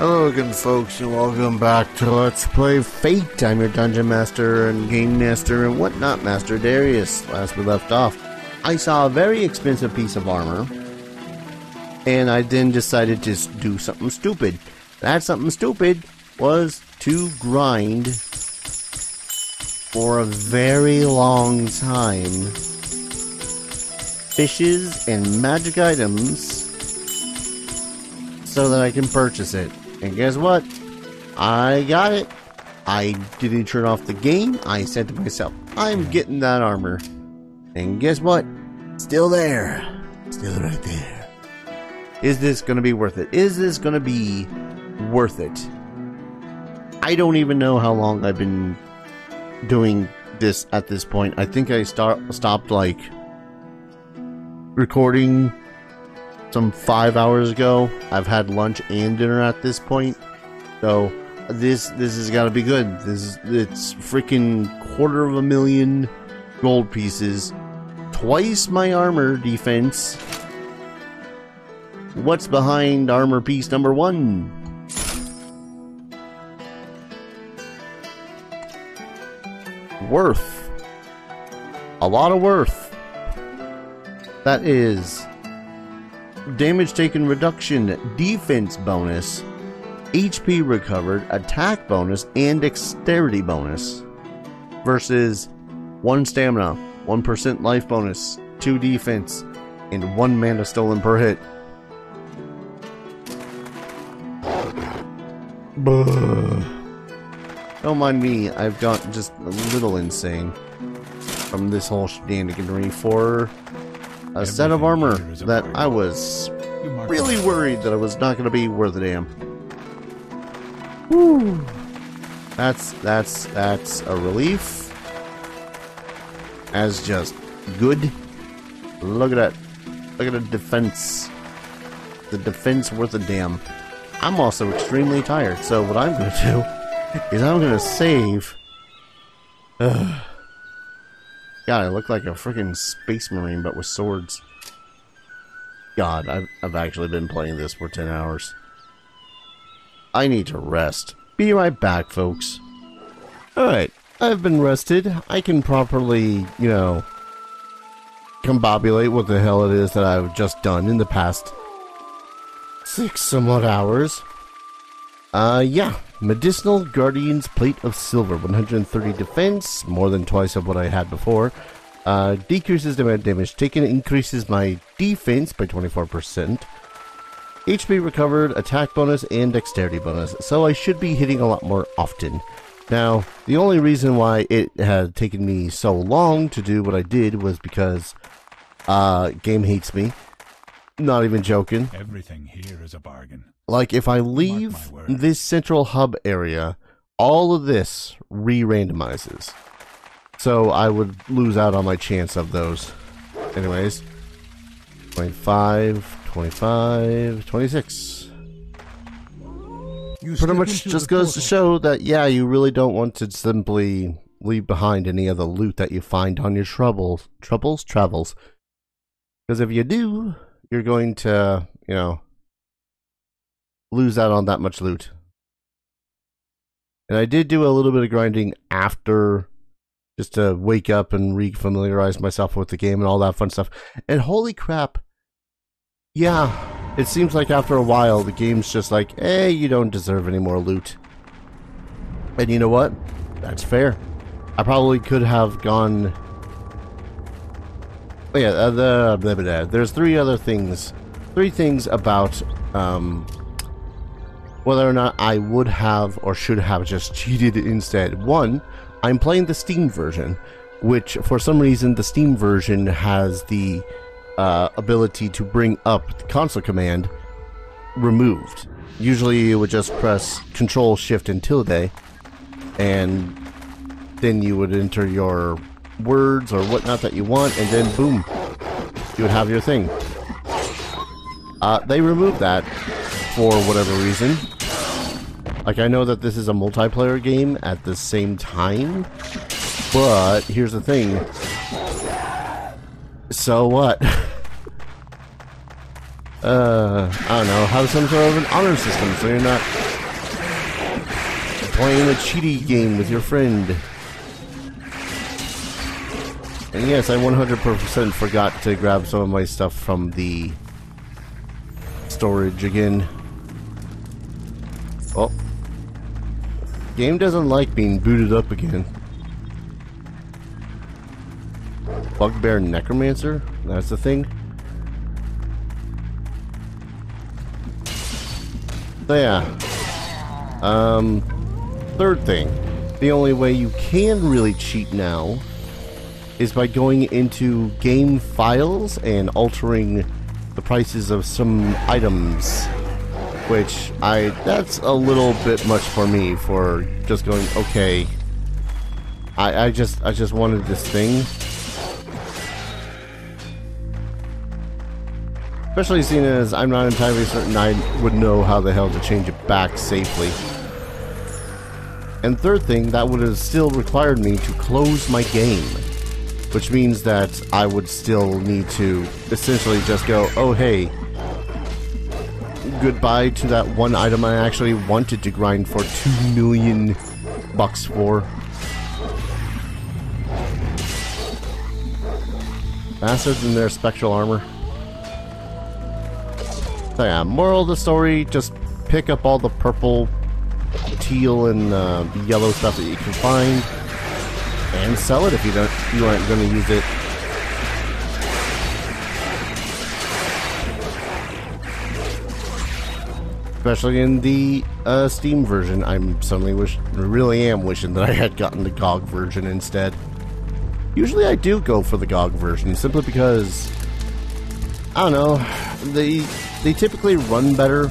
Hello again, folks, and welcome back to Let's Play Fate. I'm your Dungeon Master and Game Master and whatnot Master Darius. Last we left off, I saw a very expensive piece of armor, and I then decided to do something stupid. That something stupid was to grind for a very long time fishes and magic items so that I can purchase it. And guess what? I got it. I didn't turn off the game. I said to myself, I'm getting that armor. And guess what? Still there. Still right there. Is this going to be worth it? Is this going to be worth it? I don't even know how long I've been doing this at this point. I think I start stopped like recording some five hours ago. I've had lunch and dinner at this point, so this this has got to be good. This is it's freaking quarter of a million gold pieces, twice my armor defense. What's behind armor piece number one? Worth. A lot of worth. That is damage taken reduction, defense bonus, HP recovered, attack bonus, and dexterity bonus. Versus 1 stamina, 1% life bonus, 2 defense, and 1 mana stolen per hit. Don't mind me, I've got just a little insane from this whole shenaniganry for a set of armor that I was really worried that I was not going to be worth a damn. Woo. That's that's that's a relief. As just good. Look at that. Look at the defense. The defense worth a damn. I'm also extremely tired, so what I'm going to do is I'm going to save. Ugh. God, I look like a freaking space marine, but with swords. God, I've, I've actually been playing this for 10 hours. I need to rest. Be right back, folks. Alright, I've been rested. I can properly, you know, combobulate what the hell it is that I've just done in the past six somewhat hours. Uh, yeah. Medicinal Guardian's Plate of Silver, 130 defense, more than twice of what I had before. Uh, decreases the amount of damage taken, increases my defense by 24%. HP recovered, attack bonus, and dexterity bonus, so I should be hitting a lot more often. Now, the only reason why it had taken me so long to do what I did was because uh, game hates me. Not even joking. Everything here is a bargain. Like, if I leave this central hub area, all of this re-randomizes. So I would lose out on my chance of those. Anyways. 25, 25, 26. You Pretty much just goes to show that, yeah, you really don't want to simply leave behind any of the loot that you find on your troubles, troubles, travels. Because if you do, you're going to, you know, lose out on that much loot. And I did do a little bit of grinding after just to wake up and refamiliarize myself with the game and all that fun stuff. And holy crap, yeah, it seems like after a while the game's just like, hey, you don't deserve any more loot. And you know what? That's fair. I probably could have gone. Oh yeah, uh, the, blah, blah, blah. there's three other things. Three things about um, whether or not I would have or should have just cheated instead. One, I'm playing the Steam version, which for some reason the Steam version has the uh, ability to bring up the console command removed. Usually you would just press Control Shift and tilde, and then you would enter your words or whatnot that you want, and then boom, you would have your thing. Uh, they removed that for whatever reason. Like, I know that this is a multiplayer game at the same time, but here's the thing. So what? uh, I don't know, have some sort of an honor system so you're not playing a cheaty game with your friend. And yes, I 100% forgot to grab some of my stuff from the storage again. Oh. Game doesn't like being booted up again. Bugbear Necromancer? That's the thing? So yeah. Um, third thing. The only way you can really cheat now is by going into game files and altering the prices of some items. Which I that's a little bit much for me for just going okay. I, I just I just wanted this thing. Especially seeing as I'm not entirely certain I would know how the hell to change it back safely. And third thing, that would have still required me to close my game which means that I would still need to essentially just go, oh hey, goodbye to that one item I actually wanted to grind for two million bucks for. Bastards in their spectral armor. So yeah, moral of the story, just pick up all the purple, teal, and uh, yellow stuff that you can find and sell it if you don't you aren't going to use it. Especially in the uh, Steam version, I'm suddenly wish really am wishing that I had gotten the GOG version instead. Usually I do go for the GOG version simply because I don't know they they typically run better.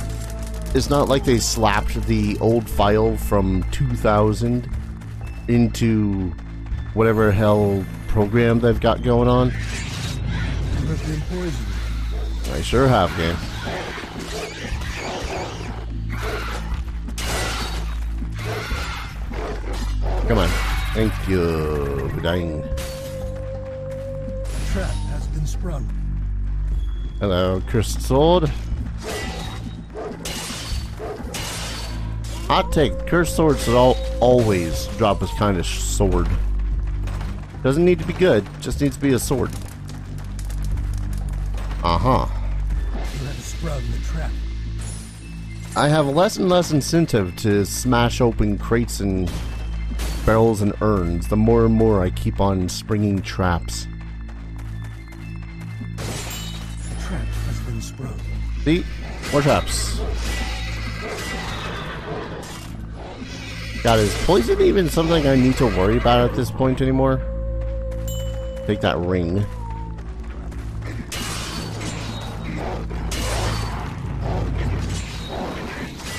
It's not like they slapped the old file from 2000 into whatever hell program they've got going on. I sure have, game. Come on. Thank you, dying. Trap has been sprung. Hello, cursed sword. I take, cursed swords that all always drop as kind of sword. Doesn't need to be good, just needs to be a sword. Uh-huh. You have sprung the trap. I have less and less incentive to smash open crates and barrels and urns the more and more I keep on springing traps. Trap has been sprung. See? More traps. God, is poison even something I need to worry about at this point anymore? Take that ring.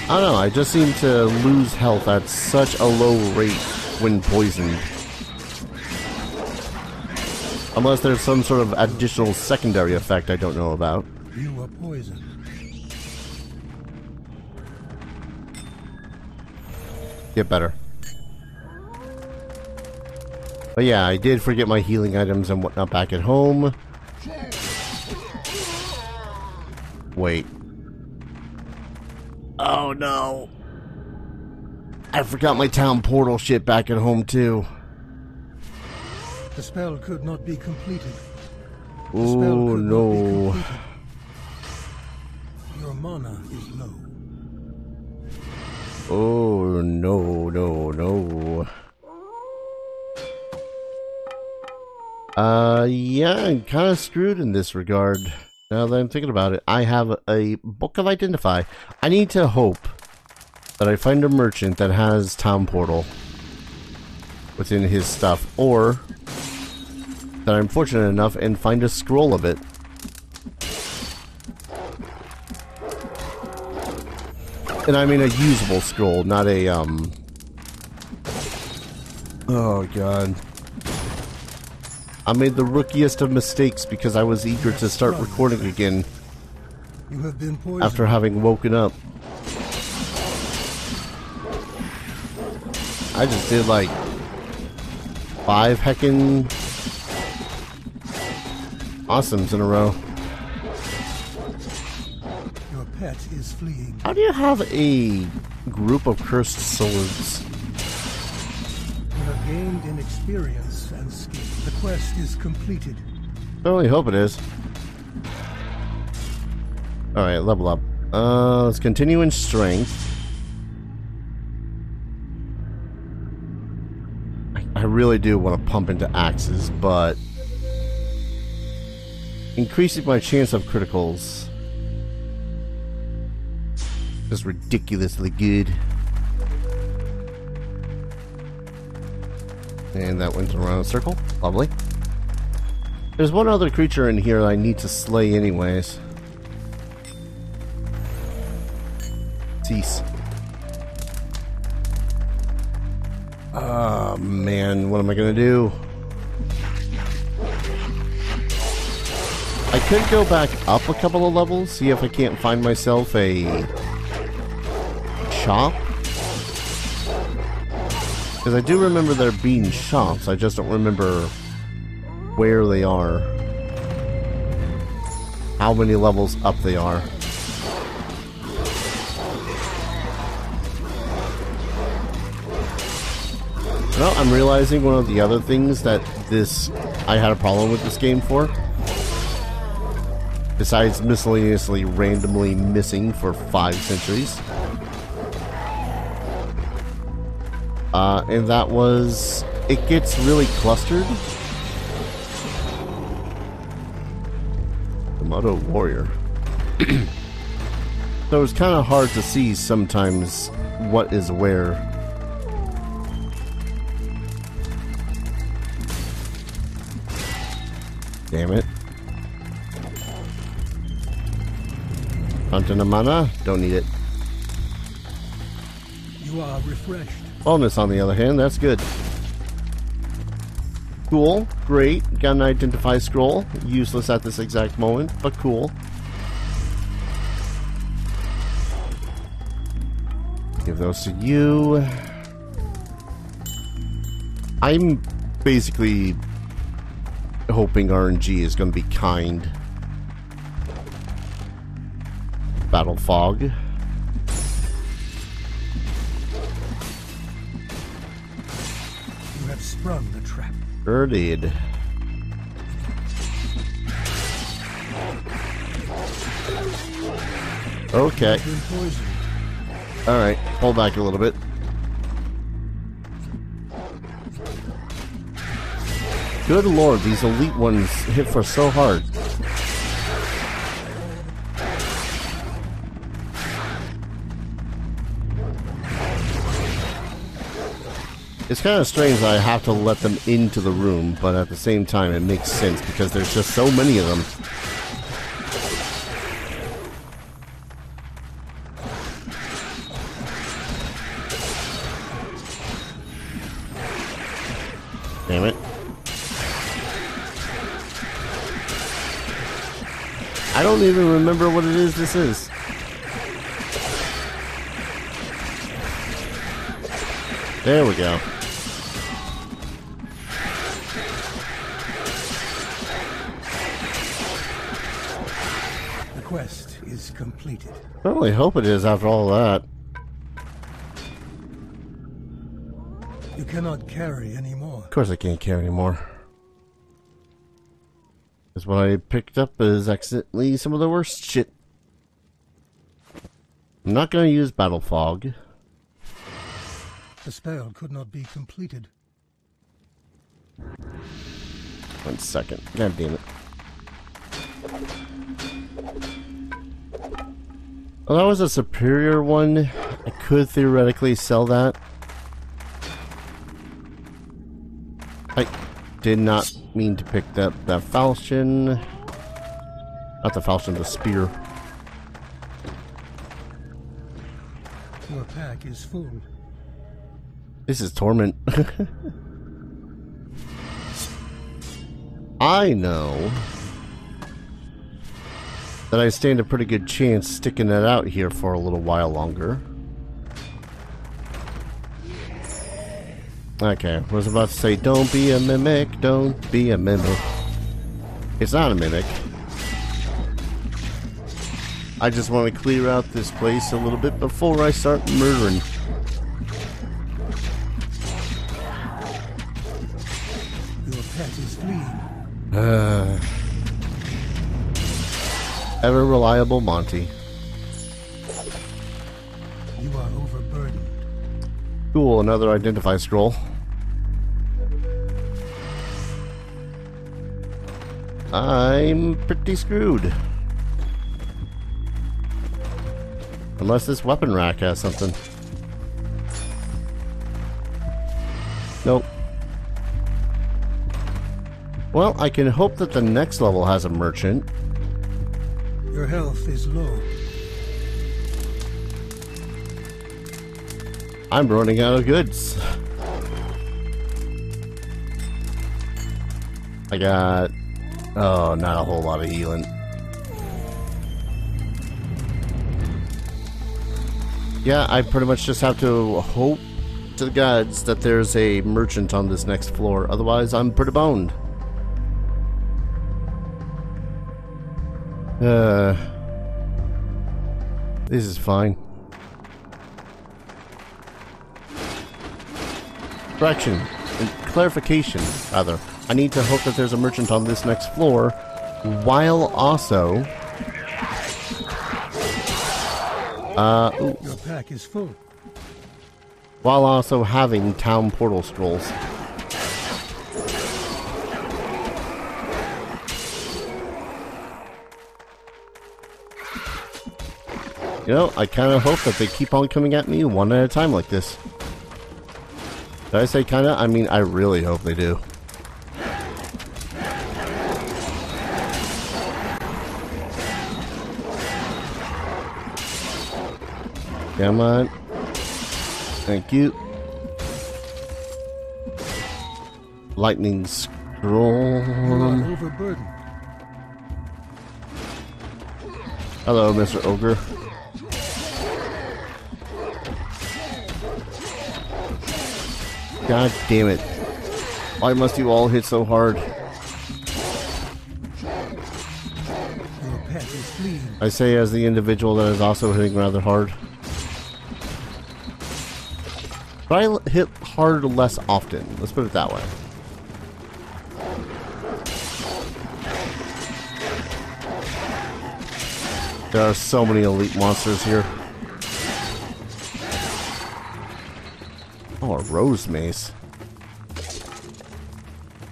I don't know, I just seem to lose health at such a low rate when poisoned. Unless there's some sort of additional secondary effect I don't know about. You are poisoned. Get better. But yeah, I did forget my healing items and whatnot back at home. Wait. Oh no. I forgot my town portal shit back at home too. The spell could not be completed. Oh spell could not be no. completed. Your mana is low. Oh no, no, no. Uh, yeah, I'm kind of screwed in this regard. Now that I'm thinking about it, I have a book of identify. I need to hope that I find a merchant that has town portal within his stuff, or that I'm fortunate enough and find a scroll of it. And I mean a usable scroll, not a, um... Oh, God. I made the rookiest of mistakes because I was eager to start recording again You have been poisoned. after having woken up. I just did like five heckin' awesomes in a row. Your pet is fleeing. How do you have a group of cursed swords You have gained in experience and skill. The quest is completed. I really hope it is. Alright, level up. Uh, let's continue in strength. I, really do want to pump into axes, but increasing my chance of criticals is ridiculously good. And that went around a circle. Lovely. There's one other creature in here I need to slay anyways. Cease. What am I gonna do? I could go back up a couple of levels, see if I can't find myself a shop. Because I do remember there being shops, I just don't remember where they are. How many levels up they are. Well, I'm realizing one of the other things that this I had a problem with this game for. Besides miscellaneously randomly missing for five centuries. Uh, and that was it gets really clustered. Komodo warrior. so it's kind of hard to see sometimes what is where. Damn it. Fountain of mana? Don't need it. You are refreshed. Bonus, on the other hand, that's good. Cool, great. Got an identify scroll. Useless at this exact moment, but cool. Give those to you. I'm basically hoping RNG is going to be kind. Battle Fog. You have sprung the trap. Did. Okay. Alright. Hold back a little bit. Good lord, these elite ones hit for so hard. It's kind of strange that I have to let them into the room, but at the same time it makes sense because there's just so many of them. Don't even remember what it is this is. There we go. The quest is completed. I really hope it is after all that. You cannot carry anymore. Of course I can't carry anymore. Because what I picked up is accidentally some of the worst shit. I'm not going to use Battle Fog. The spell could not be completed. One second. God damn it. Well, that was a superior one. I could theoretically sell that. I did not mean to pick that that falchion. Not the falchion, the spear. Your pack is full. This is torment. I know that I stand a pretty good chance sticking it out here for a little while longer. Okay, I was about to say, don't be a mimic, don't be a mimic. It's not a mimic. I just want to clear out this place a little bit before I start murdering. Your pet is fleeing. Uh, ever reliable Monty. You are overburdened. Cool, another identify scroll. I'm pretty screwed. Unless this weapon rack has something. Nope. Well, I can hope that the next level has a merchant. Your health is low. I'm running out of goods. I got... Oh, not a whole lot of healing. Yeah, I pretty much just have to hope to the gods that there's a merchant on this next floor. Otherwise, I'm pretty boned. Uh... This is fine. Correction. Clarification, rather. I need to hope that there's a merchant on this next floor, while also... Uh, ooh, Your pack is full. while also having town portal scrolls. You know, I kind of hope that they keep on coming at me one at a time like this. Did I say kind of? I mean, I really hope they do. Come on. Thank you. Lightning scroll. overburdened. Hello, Mr. Ogre. God damn it. Why must you all hit so hard? Your pet is fleeing. I say as the individual that is also hitting rather hard. But I hit hard less often. Let's put it that way. There are so many elite monsters here. Oh, a rose mace.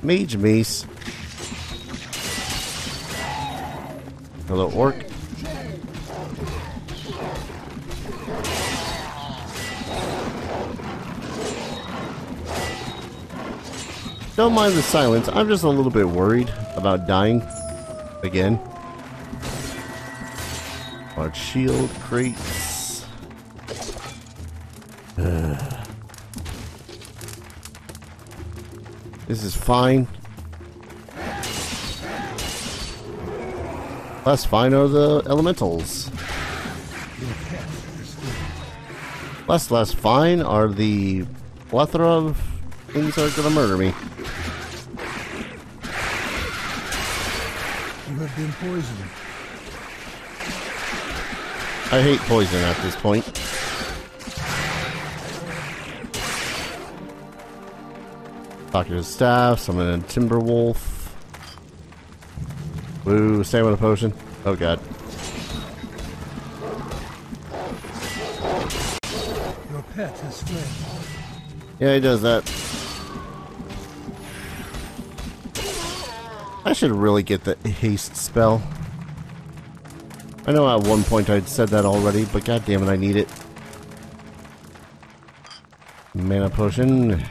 Mage mace. Hello, orc. Don't mind the silence. I'm just a little bit worried about dying again. Large shield crates. This is fine. Less fine are the elementals. Less less fine are the plethora of things that are gonna murder me. I hate poison at this point. To staff, summon a timber wolf. Woo, stamina potion. Oh god. Your pet has fled. Yeah, he does that. I should really get the haste spell. I know at one point I'd said that already, but god damn it, I need it. Mana potion.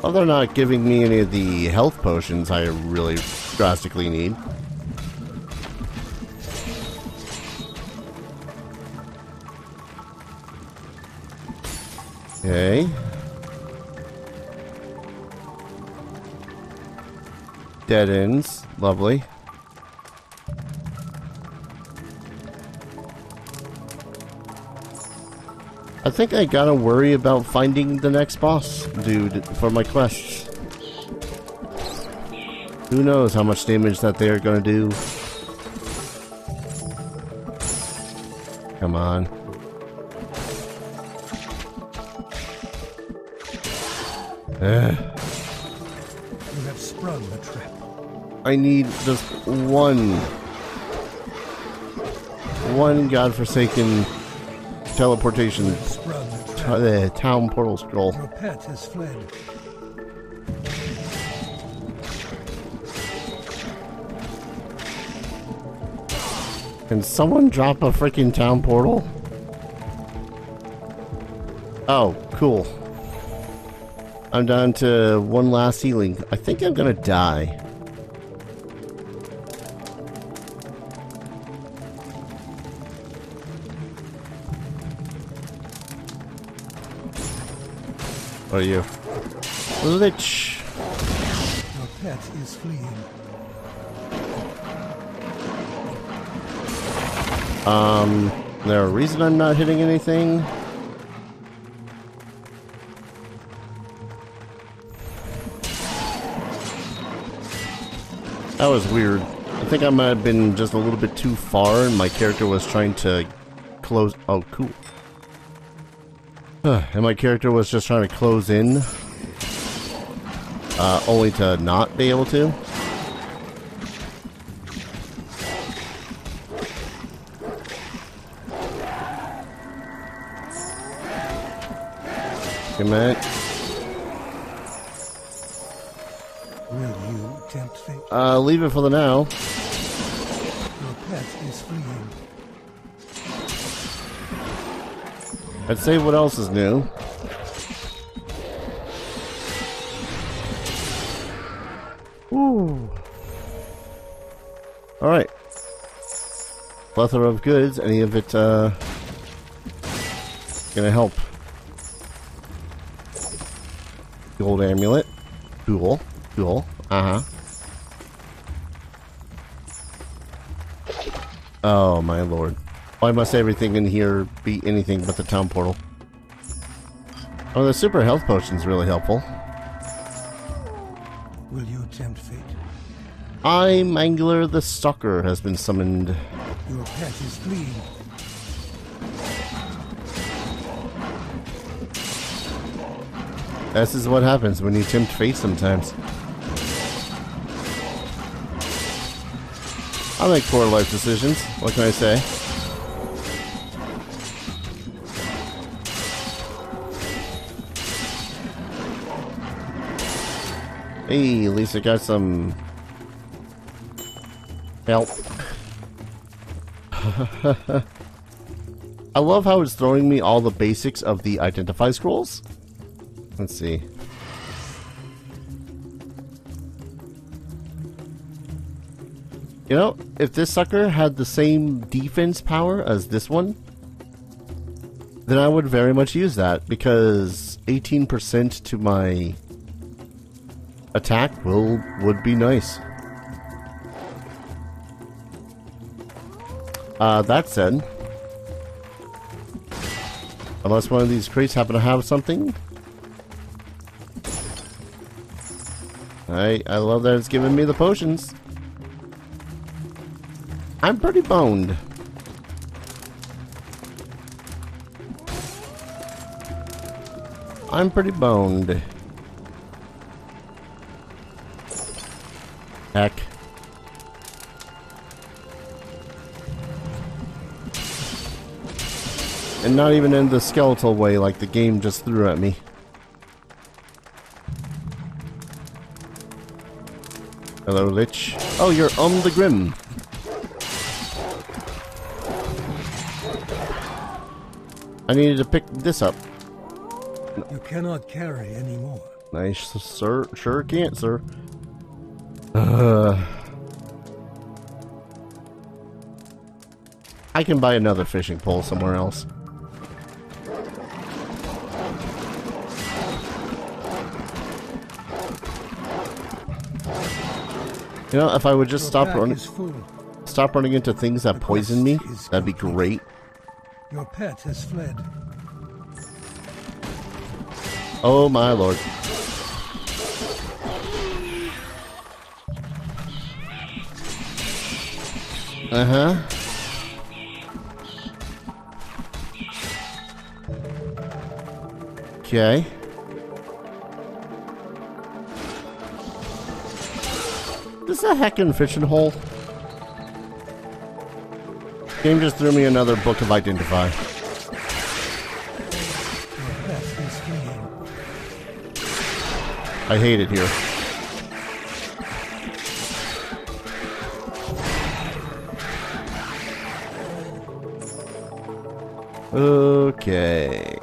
Well, they're not giving me any of the health potions I really drastically need. Okay. Dead ends. Lovely. I think I gotta worry about finding the next boss dude for my quests. Who knows how much damage that they are gonna do. Come on. Ugh. have sprung the trap. I need just one, one godforsaken teleportation You the town portal scroll. Your pet has fled. Can someone drop a freaking town portal? Oh, cool. I'm down to one last healing. I think I'm gonna die. What are you? Lich. Your pet is fleeing. Um, there a reason I'm not hitting anything? That was weird. I think I might have been just a little bit too far and my character was trying to close... Oh, cool. And my character was just trying to close in. Uh, only to not be able to. Good minute. Will you tempt fate? Uh, leave it for the now. Say what else is new. Ooh. Alright. Plethora of goods. Any of it, uh... Gonna help. Gold amulet. Cool. Cool. Uh-huh. Oh, my lord. Why must everything in here be anything but the town portal? Oh, the super health potion's really helpful. Will you tempt fate? I, Mangler the Stalker, has been summoned. Your pet is fleeing. This is what happens when you tempt fate sometimes. I make poor life decisions. What can I say? Hey, at least I got some help. I love how it's throwing me all the basics of the identify scrolls. Let's see. You know, if this sucker had the same defense power as this one, then I would very much use that because 18% to my attack will would be nice. Uh, that said, unless one of these crates happen to have something, I I love that it's giving me the potions. I'm pretty boned. I'm pretty boned. Heck. And not even in the skeletal way like the game just threw at me. Hello, Lich. Oh, you're on the Grim. I needed to pick this up. You cannot carry anymore. Nice, sir. Sure can't, sir. Uh, I can buy another fishing pole somewhere else. You know, if I would just stop running, stop running into things that poison me, that'd be great. Your pet has fled. Oh my lord. Uh huh. Okay. this is a heckin' fishing hole? Game just threw me another book of identify. I hate it here. Okay.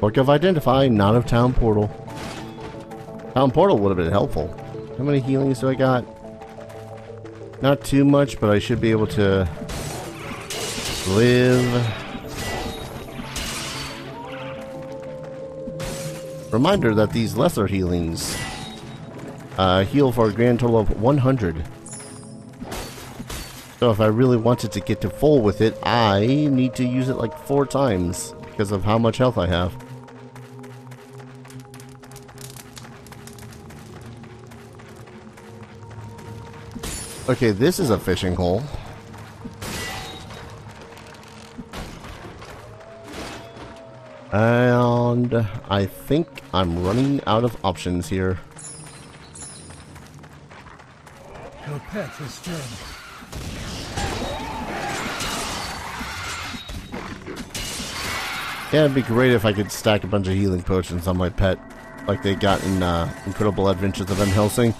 Book of Identify, not of Town Portal. Town Portal would have been helpful. How many healings do I got? Not too much, but I should be able to live. Reminder that these lesser healings uh, heal for a grand total of 100. So if I really wanted to get to full with it, I need to use it like four times because of how much health I have. Okay, this is a fishing hole. And I think I'm running out of options here. Your pet is. Yeah, it'd be great if I could stack a bunch of healing potions on my pet, like they got in uh, Incredible Adventures of Van Helsing.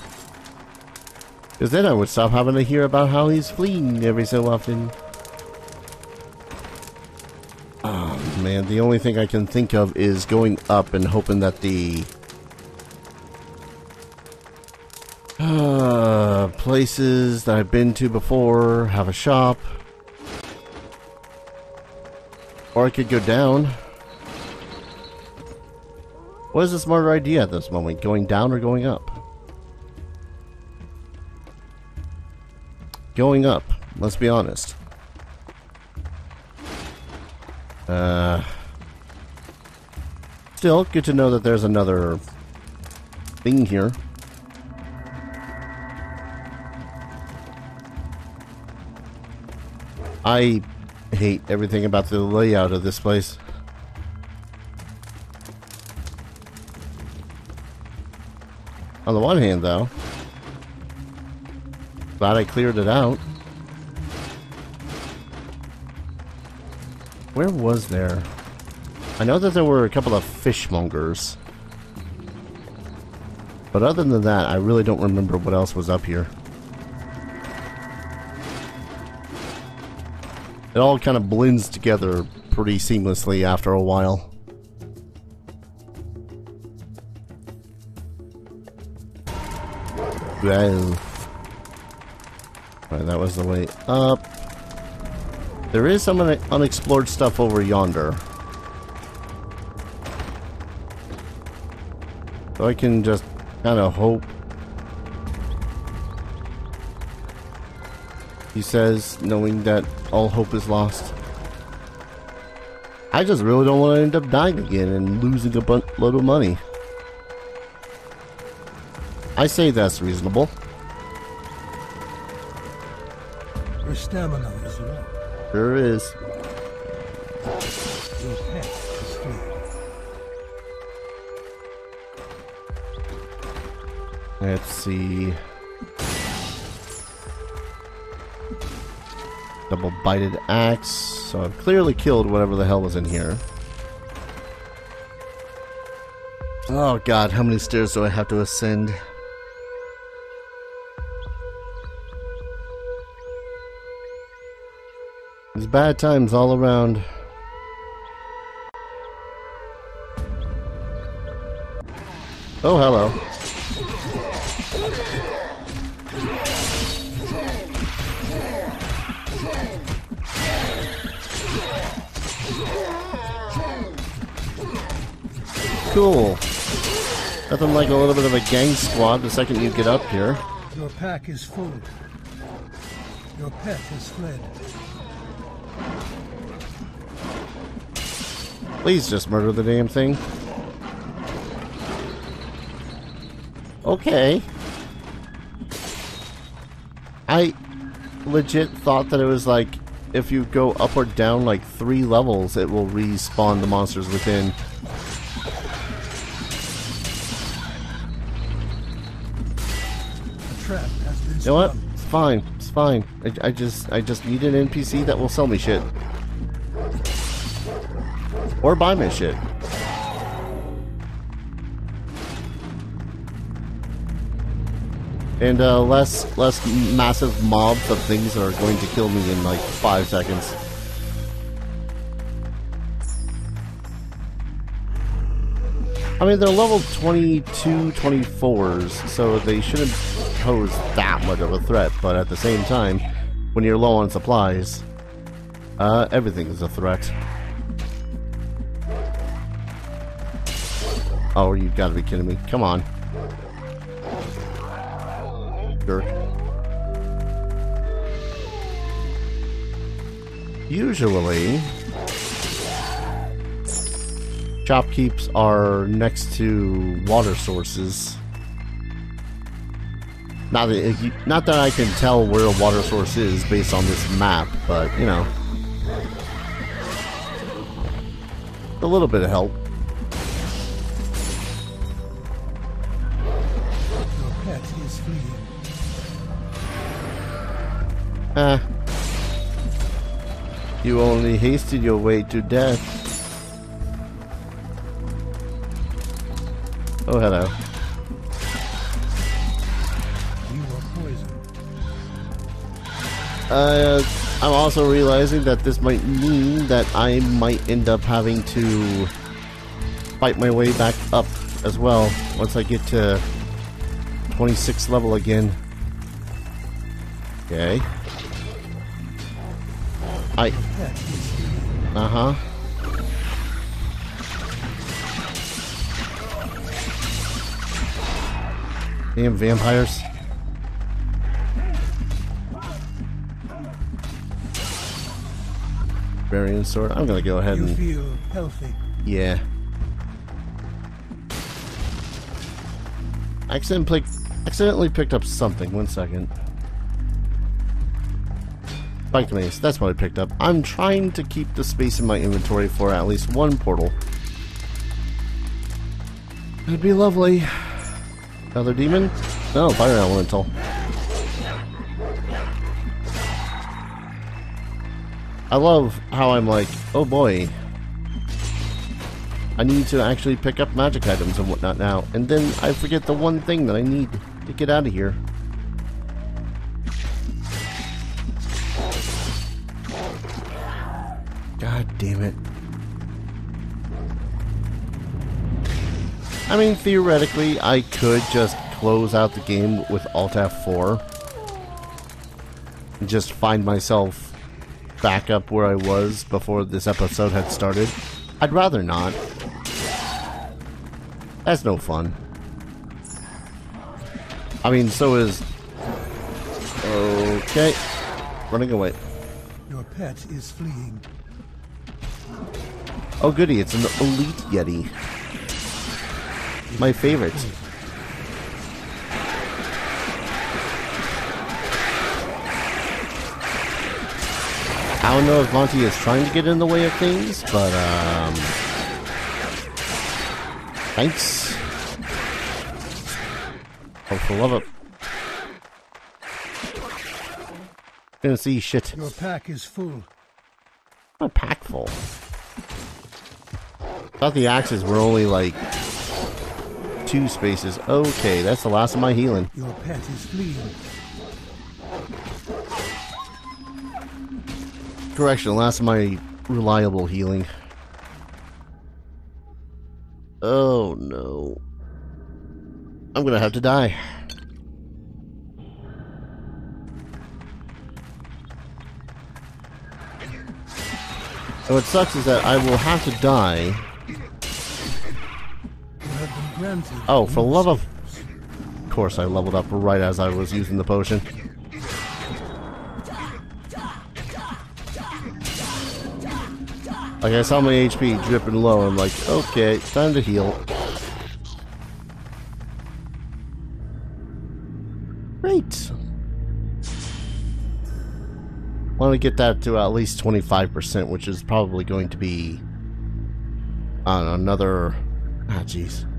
Because then I would stop having to hear about how he's fleeing every so often. Oh man, the only thing I can think of is going up and hoping that the uh, places that I've been to before have a shop. Or I could go down. What is the smarter idea at this moment? Going down or going up? Going up. Let's be honest. Uh, still, good to know that there's another thing here. I hate everything about the layout of this place. On the one hand, though, glad I cleared it out. Where was there? I know that there were a couple of fishmongers. But other than that, I really don't remember what else was up here. It all kind of blends together pretty seamlessly after a while. Alright, that was the way up. There is some unexplored stuff over yonder. So I can just kind of hope. He says, knowing that all hope is lost. I just really don't want to end up dying again and losing a bunch load of money. I say that's reasonable. Your stamina is low. Sure is. Your pet is. Let's see. Double bited axe. So I've clearly killed whatever the hell was in here. Oh god, how many stairs do I have to ascend? It's bad times all around. Oh, hello. Cool. Nothing like a little bit of a gang squad the second you get up here. Your pack is full. Your pet has fled. Please just murder the damn thing. Okay. I legit thought that it was like if you go up or down like three levels, it will respawn the monsters within. Know what? It's fine. It's fine. I, I just I just need an NPC that will sell me shit. Or buy me shit. And uh, less less massive mobs of things that are going to kill me in like five seconds. I mean, they're level 22, 24s, so they shouldn't pose that much of a threat, but at the same time, when you're low on supplies, uh, everything is a threat. Oh, you've gotta be kidding me. Come on. Jerk. Usually, shopkeeps are next to water sources. Not that, not that I can tell where a water source is based on this map, but you know, a little bit of help. Your pet is fleeing. Eh. You only hasted your way to death. Oh, hello. You are. Uh, I'm also realizing that this might mean that I might end up having to fight my way back up as well once I get to 26th level again. Okay. I. Pet Damn vampires. Varian sword. I'm gonna go ahead You and. feel healthy. Yeah. I accidentally, accidentally picked up something. One second. Spiked mace. That's what I picked up. I'm trying to keep the space in my inventory for at least one portal. It'd be lovely. Another demon? No, fire elemental. I love how I'm like, oh boy, I need to actually pick up magic items and whatnot now. And then I forget the one thing that I need to get out of here. God damn it. I mean, theoretically, I could just close out the game with Alt F4 and just find myself back up where I was before this episode had started. I'd rather not. That's no fun. I mean, so is. Okay. Running away. Your pet is fleeing. Oh, goody, it's an Elite Yeti. My favorite. I don't know if Monty is trying to get in the way of things, but, um... Thanks. Oh, for love it. Gonna see shit. Your pack is full. A pack full. Thought the axes were only like two spaces. Okay, that's the last of my healing. Your pet is fleeing. Correction, last of my reliable healing. Oh no. I'm gonna have to die. And what sucks is that I will have to die. Oh, for love of- Of course, I leveled up right as I was using the potion. Like I saw my HP dripping low, I'm like, okay, it's time to heal. Great. want to get that to at least 25%, which is probably going to be on another... Ah, jeez.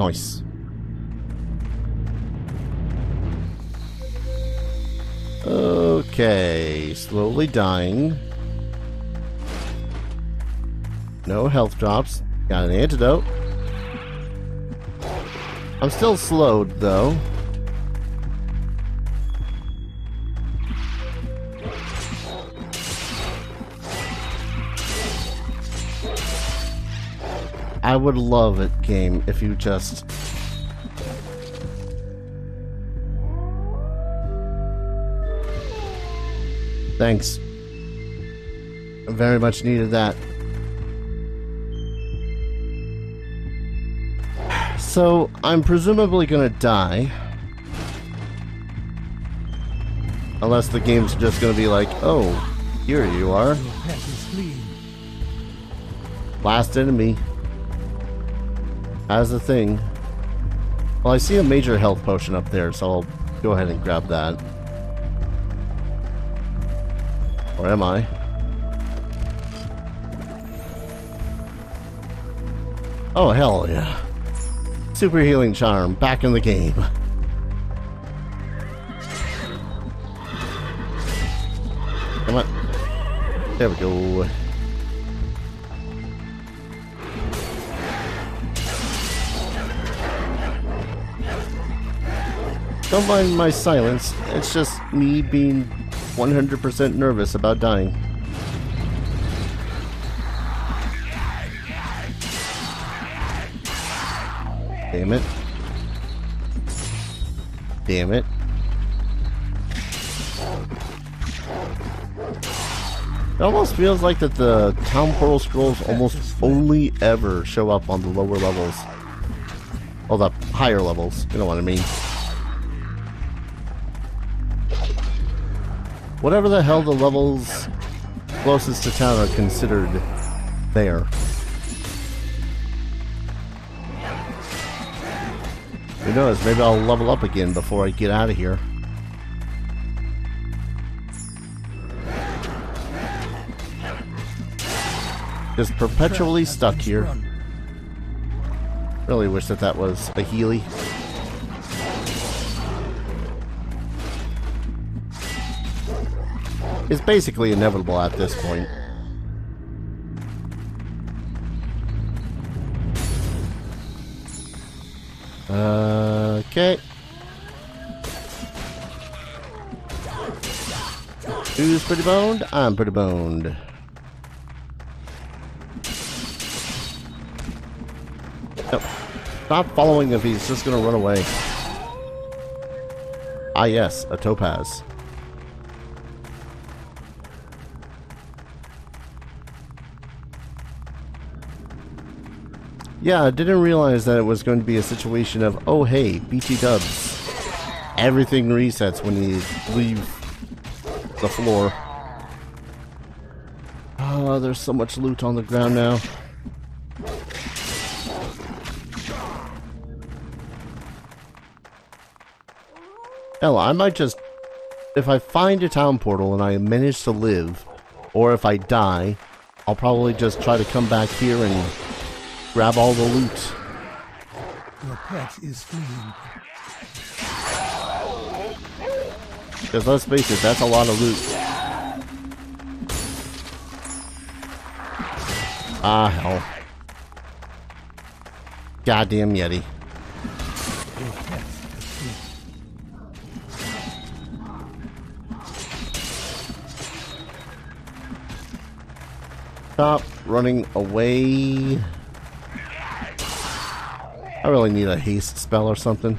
Nice. Okay, slowly dying. No health drops. Got an antidote. I'm still slowed, though. I would love it, game, if you just... Thanks. I very much needed that. So, I'm presumably gonna die. Unless the game's just gonna be like, oh, here you are. Last enemy. Has a thing. Well, I see a major health potion up there, so I'll go ahead and grab that. Or am I? Oh, hell yeah. Super healing charm, back in the game. Come on. There we go. Don't mind my silence. It's just me being 100% nervous about dying. Damn it. Damn it. It almost feels like that the town portal scrolls almost only ever show up on the lower levels. Well, the higher levels. You know what I mean. Whatever the hell the levels closest to town are considered there. Who knows, maybe I'll level up again before I get out of here. Just perpetually stuck here. Really wish that that was a Healy. It's basically inevitable at this point. Okay. Who's pretty boned? I'm pretty boned. Nope. Stop following him he's just gonna run away. Ah yes, a topaz. Yeah, I didn't realize that it was going to be a situation of, oh hey, BT dubs. Everything resets when you leave the floor. Oh, there's so much loot on the ground now. Hell, I might just... If I find a town portal and I manage to live, or if I die, I'll probably just try to come back here and grab all the loot. Your pet is fleeing. Because let's face it, that's a lot of loot. Ah, hell. Goddamn Yeti. Your pet has fleeing. Stop running away. I really need a haste spell or something.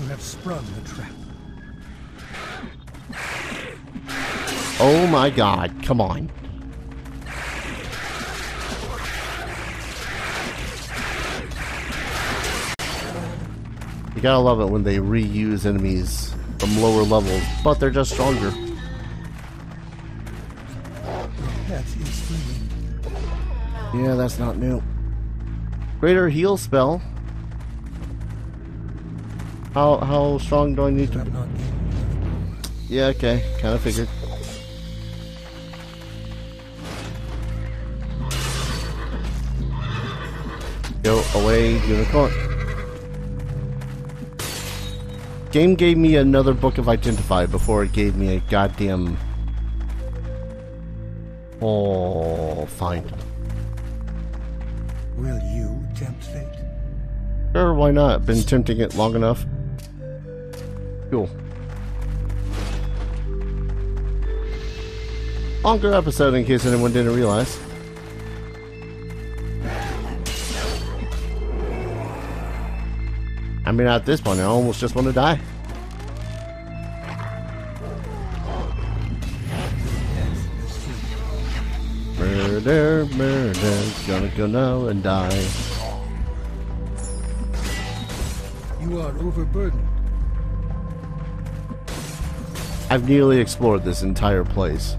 You have sprung the trap. Oh my god, come on. You gotta love it when they reuse enemies from lower levels, but they're just stronger. Your pet is fleeing. Yeah, that's not new. Greater heal spell. How how strong do I need to have be? Yeah, okay. Kind of figured. Go away, unicorn. Game gave me another book of Identify before it gave me a goddamn... Oh, fine. Sure, why not? Been tempting it long enough. Cool. Longer episode in case anyone didn't realize. I mean, at this point, I almost just want to die. Murder, murder, gonna go now and die. You are overburdened. I've nearly explored this entire place.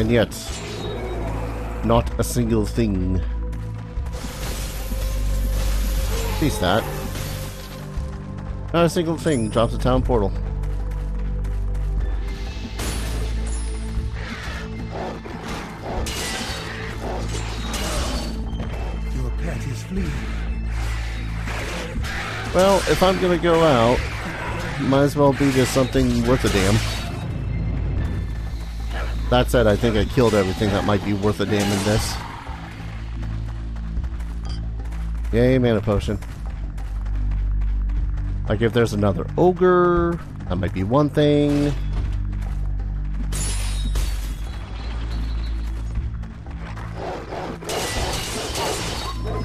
And yet, not a single thing. Peace that. Not a single thing drops a town portal. Well, if I'm gonna go out, might as well be just something worth a damn. That said, I think I killed everything that might be worth a damn in this. Yay, mana potion. Like if there's another ogre, that might be one thing.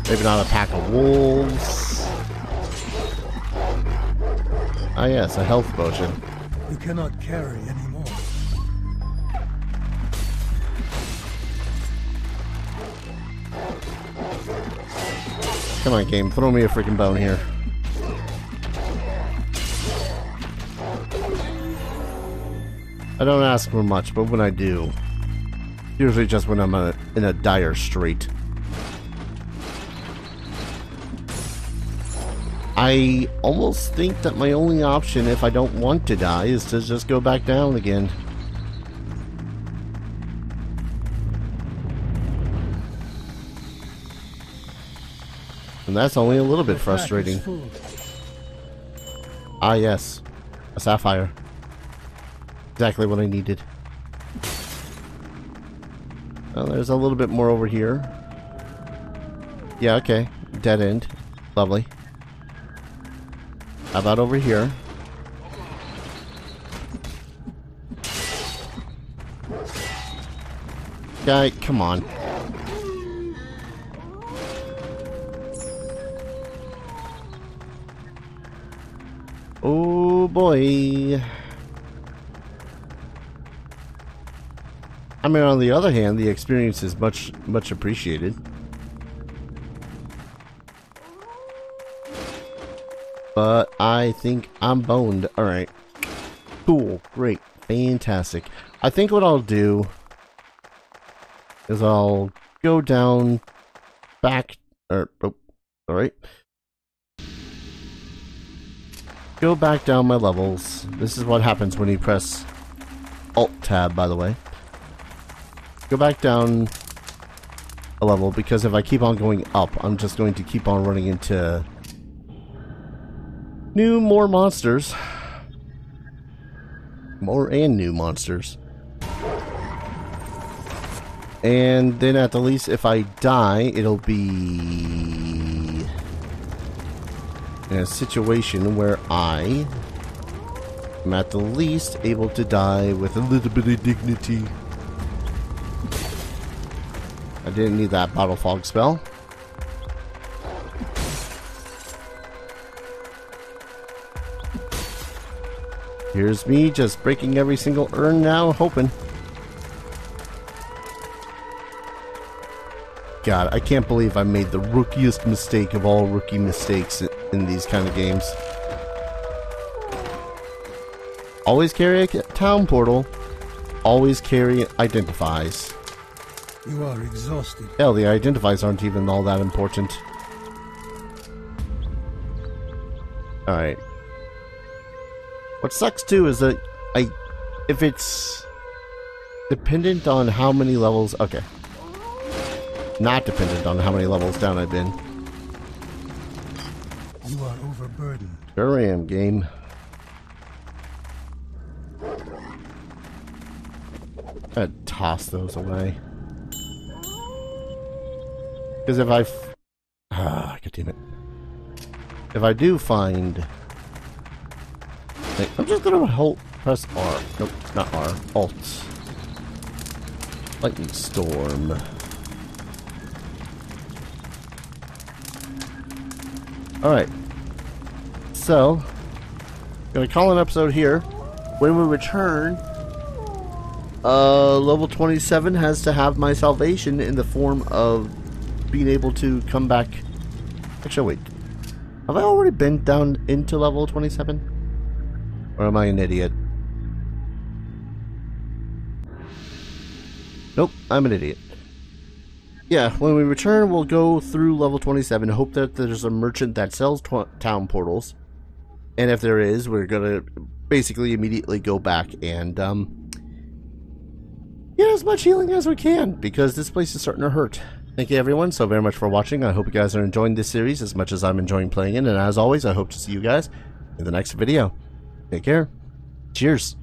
Maybe not a pack of wolves. Ah yes, a health potion. You cannot carry anymore. Come on, game, throw me a freaking bone here. I don't ask for much, but when I do, usually just when I'm in a dire strait. I almost think that my only option if I don't want to die is to just go back down again. And that's only a little bit Your pack is frustrating. Ah, yes. A sapphire. Exactly what I needed. Oh, there's a little bit more over here. Yeah, okay. Dead end. Lovely. How about over here? Guy, come on. Oh boy. I mean, on the other hand, the experience is much, much appreciated. But I think I'm boned. Alright. Cool. Great. Fantastic. I think what I'll do is I'll go down back. Or, oh, alright. Go back down my levels. This is what happens when you press Alt Tab, by the way. Go back down a level because if I keep on going up, I'm just going to keep on running into new, more monsters. More and new monsters. And then at the least, if I die, it'll be in a situation where I am at the least able to die with a little bit of dignity. I didn't need that bottle fog spell. Here's me just breaking every single urn now, hoping. God, I can't believe I made the rookiest mistake of all rookie mistakes in these kind of games. Always carry a town portal. Always carry identifies. You are exhausted. Hell, the identifies aren't even all that important. Alright. What sucks too is that I if it's dependent on how many levels okay. Not dependent on how many levels down I've been. You are overburdened. Sure I am, game. I'd toss those away. Because if I... F ah, God damn it. If I do find... I'm just gonna hold... Press R. Nope, not R. Alt. Lightning Storm. Alright. So, gonna call an episode here. When we return, uh, level 27 has to have my salvation in the form of being able to come back. Actually, wait. Have I already been down into level 27? Or am I an idiot? Nope, I'm an idiot. Yeah, when we return, we'll go through level 27. Hope that there's a merchant that sells town portals. And if there is, we're gonna basically immediately go back and, um, get as much healing as we can because this place is starting to hurt. Thank you everyone so very much for watching. I hope you guys are enjoying this series as much as I'm enjoying playing it. And as always, I hope to see you guys in the next video. Take care. Cheers.